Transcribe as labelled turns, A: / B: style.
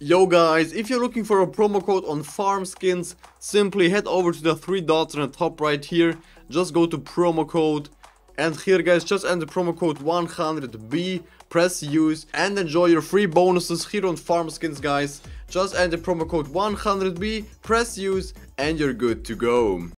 A: Yo guys, if you're looking for a promo code on FarmSkins, simply head over to the three dots on the top right here. Just go to promo code. And here guys, just enter promo code 100B, press use and enjoy your free bonuses here on FarmSkins guys. Just enter promo code 100B, press use and you're good to go.